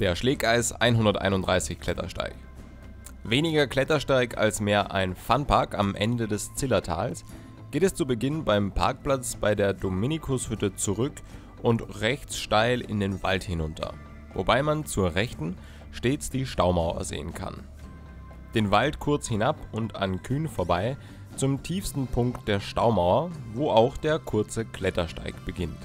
Der Schlägeis 131 Klettersteig. Weniger Klettersteig als mehr ein Funpark am Ende des Zillertals geht es zu Beginn beim Parkplatz bei der Dominikushütte zurück und rechts steil in den Wald hinunter, wobei man zur Rechten stets die Staumauer sehen kann. Den Wald kurz hinab und an Kühn vorbei zum tiefsten Punkt der Staumauer, wo auch der kurze Klettersteig beginnt.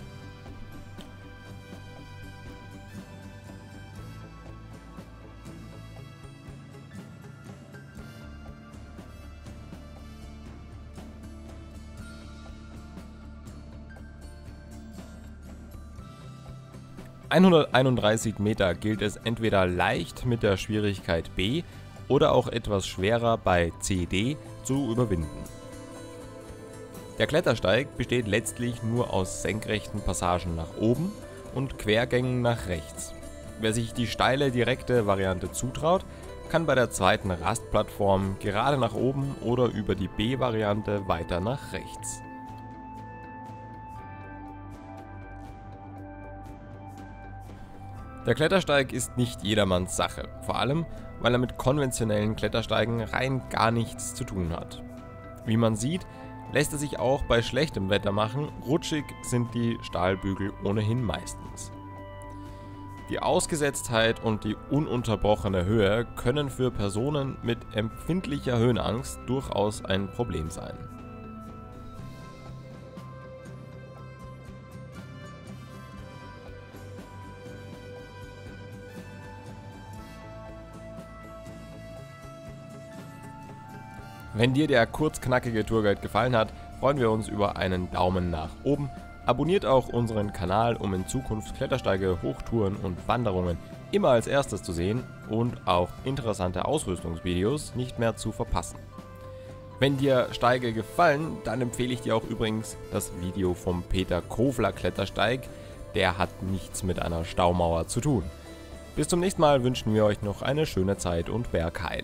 ...131 Meter gilt es entweder leicht mit der Schwierigkeit B oder auch etwas schwerer bei CD zu überwinden. Der Klettersteig besteht letztlich nur aus senkrechten Passagen nach oben und Quergängen nach rechts. Wer sich die steile direkte Variante zutraut, kann bei der zweiten Rastplattform gerade nach oben oder über die B-Variante weiter nach rechts. Der Klettersteig ist nicht jedermanns Sache, vor allem weil er mit konventionellen Klettersteigen rein gar nichts zu tun hat. Wie man sieht, lässt er sich auch bei schlechtem Wetter machen, rutschig sind die Stahlbügel ohnehin meistens. Die Ausgesetztheit und die ununterbrochene Höhe können für Personen mit empfindlicher Höhenangst durchaus ein Problem sein. Wenn dir der kurzknackige Tourguide gefallen hat, freuen wir uns über einen Daumen nach oben. Abonniert auch unseren Kanal, um in Zukunft Klettersteige, Hochtouren und Wanderungen immer als erstes zu sehen und auch interessante Ausrüstungsvideos nicht mehr zu verpassen. Wenn dir Steige gefallen, dann empfehle ich dir auch übrigens das Video vom Peter Kofler Klettersteig. Der hat nichts mit einer Staumauer zu tun. Bis zum nächsten Mal wünschen wir euch noch eine schöne Zeit und Bergheil.